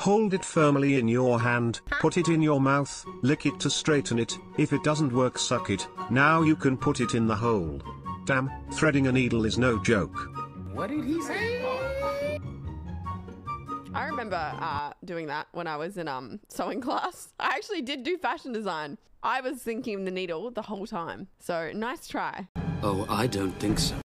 Hold it firmly in your hand, put it in your mouth, lick it to straighten it, if it doesn't work suck it, now you can put it in the hole. Damn, threading a needle is no joke. What did he say? I remember uh, doing that when I was in um sewing class. I actually did do fashion design. I was thinking the needle the whole time. So nice try. Oh, I don't think so.